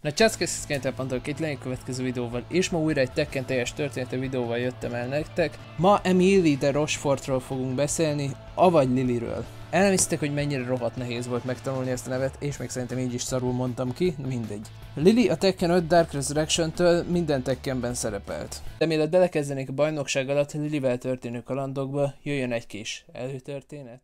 Na császkészítként pontok itt lenni következő videóval, és ma újra egy Tekken teljes története videóval jöttem el nektek. Ma Emily de Rochefortról fogunk beszélni, avagy Lilyről. Elnéztek, hogy mennyire rohadt nehéz volt megtanulni ezt a nevet, és még szerintem így is szarul mondtam ki, mindegy. Lily a Tekken 5 Dark Resurrection-től minden Tekkenben szerepelt. De mielőtt belekezdenék a bajnokság alatt Lilyvel történő kalandokba, jöjjön egy kis előtörténet.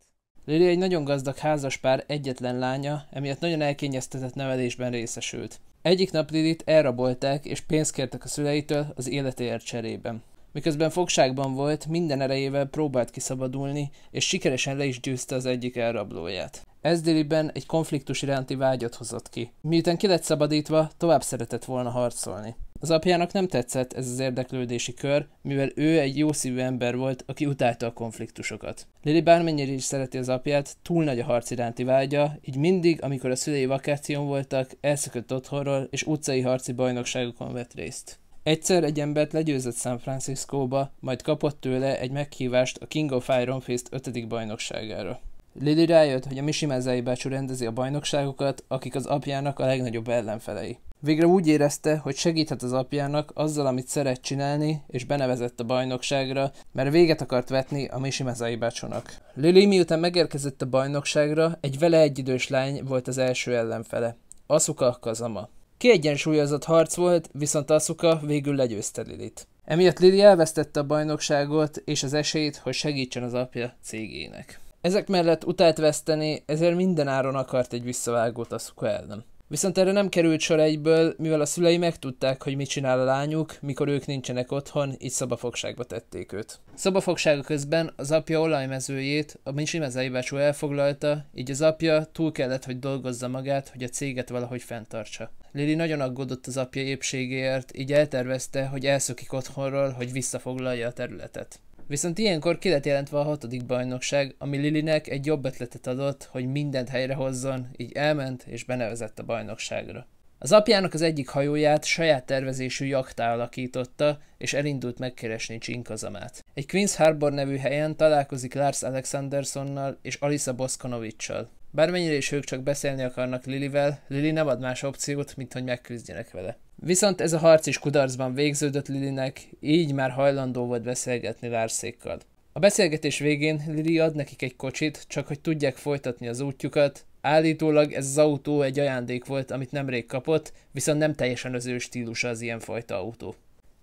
Lily egy nagyon gazdag házaspár egyetlen lánya, emiatt nagyon elkényeztetett nevelésben részesült. Egyik nap Lilit elrabolták és pénzt kértek a szüleitől az életéért cserében. Miközben fogságban volt, minden erejével próbált kiszabadulni, és sikeresen le is győzte az egyik elrablóját. Ez Diliben egy konfliktus iránti vágyat hozott ki. Miután ki lett szabadítva, tovább szeretett volna harcolni. Az apjának nem tetszett ez az érdeklődési kör, mivel ő egy jó szívű ember volt, aki utálta a konfliktusokat. Lily bármennyire is szereti az apját, túl nagy a harc iránti vágya, így mindig, amikor a szülei vakáción voltak, elszökött otthonról és utcai harci bajnokságokon vett részt. Egyszer egy embert legyőzött San Franciscóba, majd kapott tőle egy meghívást a King of Iron Fist 5. bajnokságára. Lily rájött, hogy a Mishimazai bácsú rendezi a bajnokságokat, akik az apjának a legnagyobb ellenfelei. Végre úgy érezte, hogy segíthet az apjának azzal, amit szeret csinálni, és benevezett a bajnokságra, mert véget akart vetni a Mishimazai bácsónak. Lily miután megérkezett a bajnokságra, egy vele egyidős lány volt az első ellenfele. Asuka Kazama. Kiegyensúlyozott harc volt, viszont Asuka végül legyőzte Lilit. Emiatt Lili elvesztette a bajnokságot és az esélyt, hogy segítsen az apja cégének. Ezek mellett utált veszteni, ezért minden áron akart egy visszavágót Asuka ellen. Viszont erre nem került sor egyből, mivel a szülei megtudták, hogy mit csinál a lányuk, mikor ők nincsenek otthon, így szabafogságba tették őt. Szabafogsága közben az apja olajmezőjét a Mishimezai bácsú elfoglalta, így az apja túl kellett, hogy dolgozza magát, hogy a céget valahogy fenntartsa. Lili nagyon aggódott az apja épségéért, így eltervezte, hogy elszökik otthonról, hogy visszafoglalja a területet. Viszont ilyenkor ki lett jelentve a hatodik bajnokság, ami Lilinek egy jobb ötletet adott, hogy mindent helyrehozzon, így elment és benevezett a bajnokságra. Az apjának az egyik hajóját saját tervezésű jaktá alakította, és elindult megkeresni Csinkazamát. Egy Queen's Harbor nevű helyen találkozik Lars Alexandersonnal és Alisa Boskonovicsal. Bármennyire is ők csak beszélni akarnak Lilivel, Lili nem ad más opciót, mint hogy megküzdjenek vele. Viszont ez a harc is kudarcban végződött Lilinek, így már hajlandó volt beszélgetni Lárszékkal. A beszélgetés végén Lili ad nekik egy kocsit, csak hogy tudják folytatni az útjukat. Állítólag ez az autó egy ajándék volt, amit nemrég kapott, viszont nem teljesen az ő stílusa az ilyenfajta autó.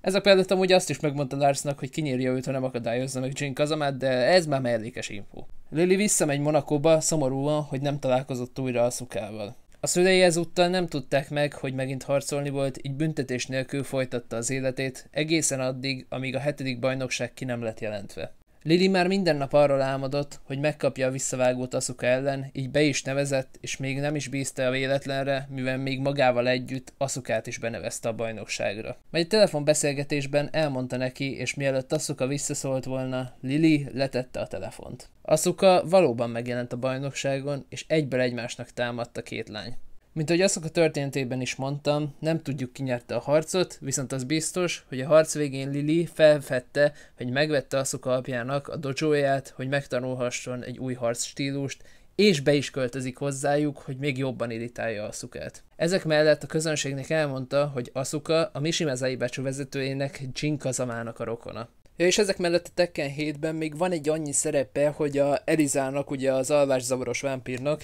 Ez a például amúgy azt is megmondta Larsnak, hogy kinyírja őt, ha nem akadályozza meg Jane Kazamát, de ez már mellékes info. Lily visszamegy Monakóba szomorúan, hogy nem találkozott újra a szukával. A szülei ezúttal nem tudták meg, hogy megint harcolni volt, így büntetés nélkül folytatta az életét, egészen addig, amíg a hetedik bajnokság ki nem lett jelentve. Lili már minden nap arról álmodott, hogy megkapja a visszavágót Asuka ellen, így be is nevezett, és még nem is bízta a véletlenre, mivel még magával együtt Asukát is benevezte a bajnokságra. Majd egy telefonbeszélgetésben elmondta neki, és mielőtt Asuka visszaszólt volna, Lili letette a telefont. Asuka valóban megjelent a bajnokságon, és egyből egymásnak támadta két lány. Mint ahogy azok a történetében is mondtam, nem tudjuk ki nyerte a harcot, viszont az biztos, hogy a harc végén Lili felfedte, hogy megvette Asuka apjának a dojóját, hogy megtanulhasson egy új harcstílust, és be is költözik hozzájuk, hogy még jobban irritálja Asukát. Ezek mellett a közönségnek elmondta, hogy Asuka a Mishimazai becsú vezetőjének Jin Kazamának a rokona. Ja, és ezek mellett a Tekken 7-ben még van egy annyi szerepe, hogy a Elizának, ugye az alvászavaros vámpírnak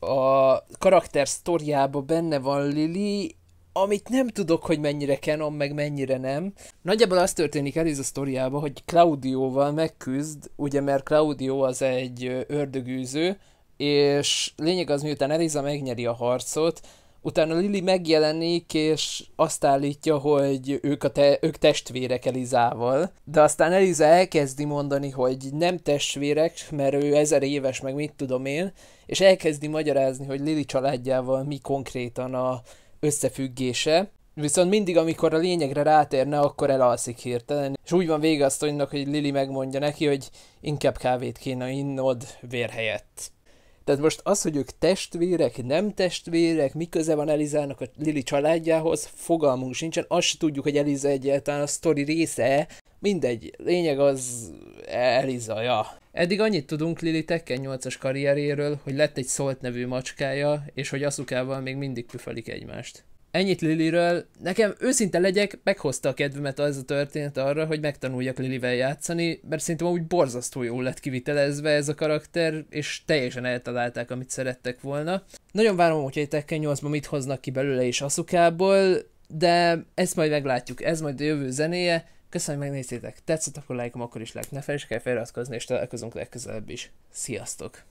a karakter sztoriában benne van Lili, amit nem tudok, hogy mennyire canon, meg mennyire nem. Nagyjából az történik Eliza sztoriában, hogy Claudioval megküzd, ugye mert Claudio az egy ördögűző, és lényeg az, miután Eliza megnyeri a harcot, utána Lili megjelenik, és azt állítja, hogy ők, a te, ők testvérek Elizával, de aztán Eliza elkezdi mondani, hogy nem testvérek, mert ő ezer éves, meg mit tudom én, és elkezdi magyarázni, hogy Lili családjával mi konkrétan a összefüggése, Viszont mindig, amikor a lényegre rátérne, akkor elalszik hirtelen. És úgy van vége a sztorinak, hogy Lili megmondja neki, hogy inkább kávét kéne innod vér helyett. Tehát most az, hogy ők testvérek, nem testvérek, mi köze van Elizának a Lili családjához, fogalmunk sincsen, azt se tudjuk, hogy Eliza egyáltalán a sztori része Mindegy, lényeg az Eliza, ja. Eddig annyit tudunk Lili Tekken 8-as karrieréről, hogy lett egy Szolt nevű macskája, és hogy Asukával még mindig püfelik egymást. Ennyit Liliről. Nekem őszinte legyek, meghozta a kedvemet az a történet arra, hogy megtanuljak Lilivel játszani, mert szerintem úgy borzasztó jól lett kivitelezve ez a karakter, és teljesen eltalálták, amit szerettek volna. Nagyon várom, hogy egy Tekken 8-ban mit hoznak ki belőle és Asukából, de ezt majd meglátjuk, ez majd a jövő zenéje. Köszönöm, hogy megnéztétek. Tetszett, akkor lájkom, akkor is like. Ne felejtsd el feliratkozni, és találkozunk legközelebb is. Sziasztok!